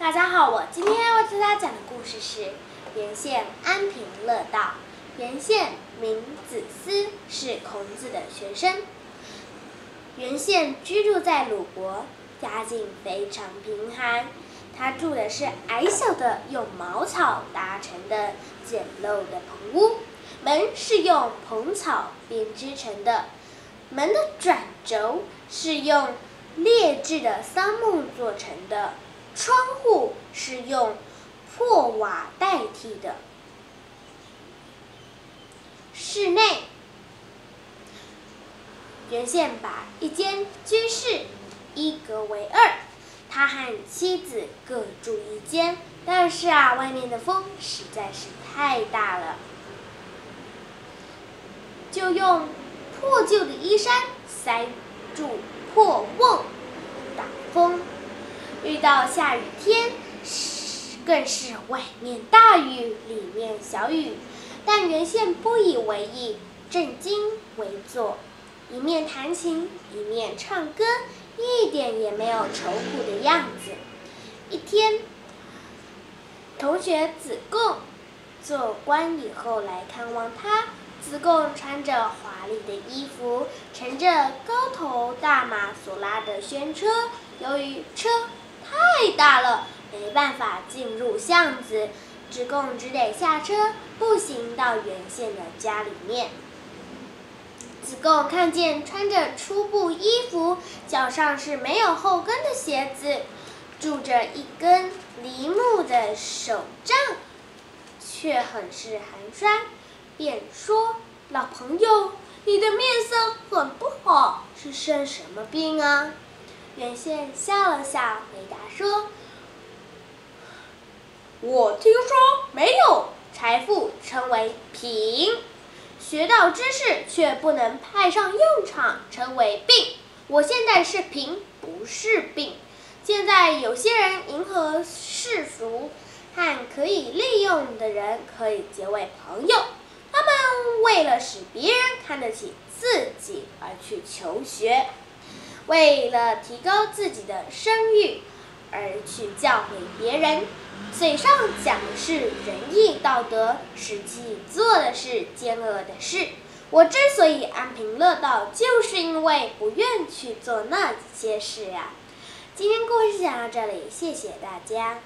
大家好，我今天要为大家讲的故事是原县安平乐道。原县名子思，是孔子的学生。原县居住在鲁国，家境非常贫寒。他住的是矮小的用茅草搭成的简陋的棚屋，门是用蓬草编织成的，门的转轴是用劣质的桑木做成的。窗户是用破瓦代替的。室内，原先把一间居室一隔为二，他和妻子各住一间。但是啊，外面的风实在是太大了，就用破旧的衣衫塞住破瓮，到下雨天，更是外面大雨，里面小雨。但原宪不以为意，正襟危坐，一面弹琴，一面唱歌，一点也没有愁苦的样子。一天，同学子贡做官以后来看望他，子贡穿着华丽的衣服，乘着高头大马所拉的轩车，由于车。太大了，没办法进入巷子，子贡只得下车步行到原宪的家里面。子贡看见穿着粗布衣服、脚上是没有后跟的鞋子、拄着一根梨木的手杖，却很是寒酸，便说：“老朋友，你的面色很不好，是生什么病啊？”原宪笑了笑，回答说：“我听说没有财富称为贫，学到知识却不能派上用场称为病。我现在是贫，不是病。现在有些人迎合世俗，和可以利用的人可以结为朋友。他们为了使别人看得起自己而去求学。”为了提高自己的声誉而去教诲别人，嘴上讲的是仁义道德，实际做的是奸恶的事。我之所以安贫乐道，就是因为不愿去做那些事呀。今天故事讲到这里，谢谢大家。